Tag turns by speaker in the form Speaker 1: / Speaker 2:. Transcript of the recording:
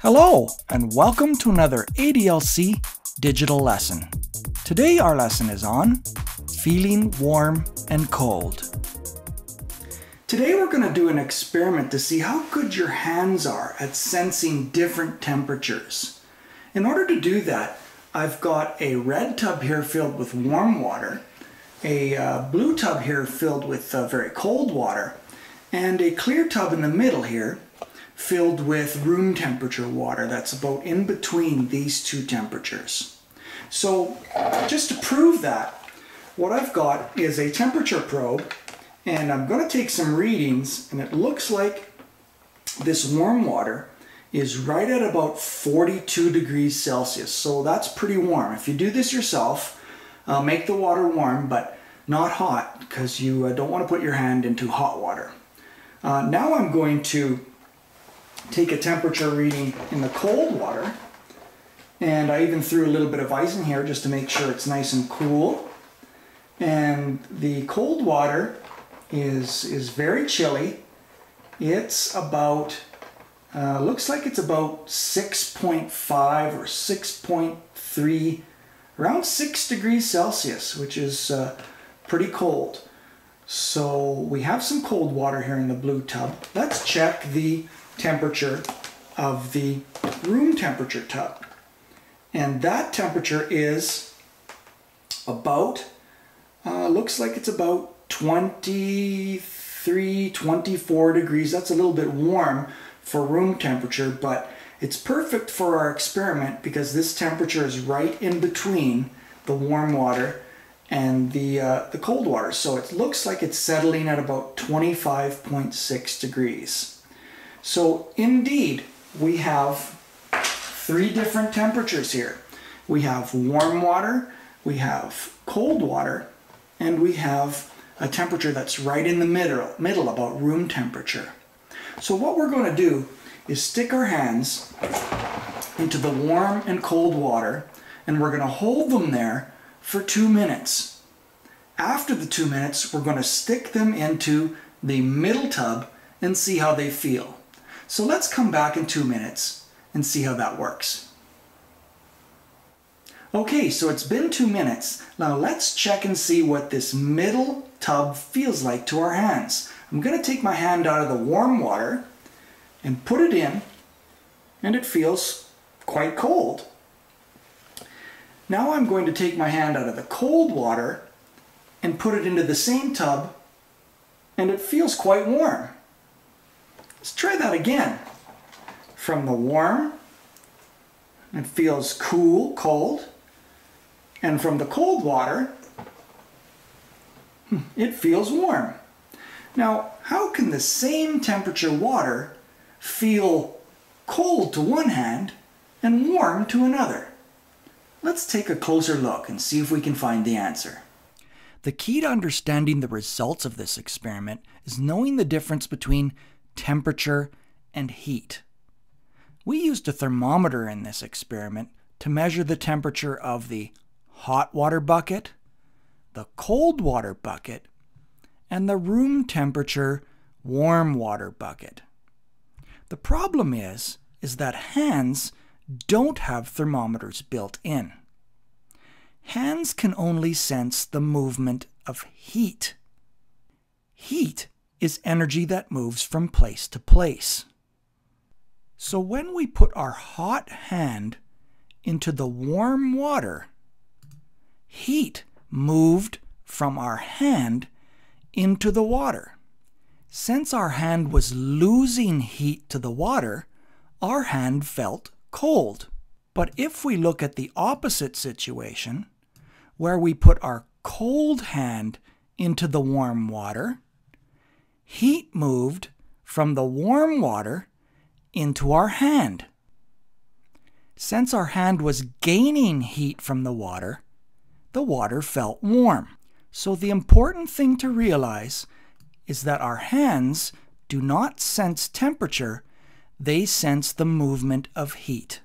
Speaker 1: Hello, and welcome to another ADLC digital lesson. Today our lesson is on feeling warm and cold. Today we're going to do an experiment to see how good your hands are at sensing different temperatures. In order to do that, I've got a red tub here filled with warm water, a uh, blue tub here filled with uh, very cold water, and a clear tub in the middle here filled with room temperature water that's about in between these two temperatures. So just to prove that, what I've got is a temperature probe and I'm going to take some readings and it looks like this warm water is right at about 42 degrees Celsius. So that's pretty warm. If you do this yourself, uh, make the water warm but not hot because you uh, don't want to put your hand into hot water. Uh, now I'm going to take a temperature reading in the cold water and I even threw a little bit of ice in here just to make sure it's nice and cool. And the cold water is, is very chilly. It's about, uh, looks like it's about 6.5 or 6.3, around 6 degrees Celsius, which is uh, pretty cold. So we have some cold water here in the blue tub. Let's check the temperature of the room temperature tub. And that temperature is about, uh, looks like it's about 23, 24 degrees. That's a little bit warm for room temperature, but it's perfect for our experiment because this temperature is right in between the warm water and the, uh, the cold water. So it looks like it's settling at about 25.6 degrees. So indeed, we have three different temperatures here. We have warm water, we have cold water, and we have a temperature that's right in the middle, middle about room temperature. So what we're going to do is stick our hands into the warm and cold water and we're going to hold them there for two minutes. After the two minutes, we're going to stick them into the middle tub and see how they feel. So let's come back in two minutes and see how that works. Okay, so it's been two minutes. Now let's check and see what this middle tub feels like to our hands. I'm going to take my hand out of the warm water and put it in and it feels quite cold. Now I'm going to take my hand out of the cold water and put it into the same tub and it feels quite warm. Let's try that again. From the warm, it feels cool, cold. And from the cold water, hmm, it feels warm. Now, how can the same temperature water feel cold to one hand and warm to another? Let's take a closer look and see if we can find the answer. The key to understanding the results of this experiment is knowing the difference between temperature and heat. We used a thermometer in this experiment to measure the temperature of the hot water bucket, the cold water bucket, and the room temperature warm water bucket. The problem is, is that hands don't have thermometers built in. Hands can only sense the movement of heat. Heat is energy that moves from place to place. So when we put our hot hand into the warm water, heat moved from our hand into the water. Since our hand was losing heat to the water, our hand felt cold. But if we look at the opposite situation, where we put our cold hand into the warm water, heat moved from the warm water into our hand. Since our hand was gaining heat from the water, the water felt warm. So the important thing to realize is that our hands do not sense temperature, they sense the movement of heat.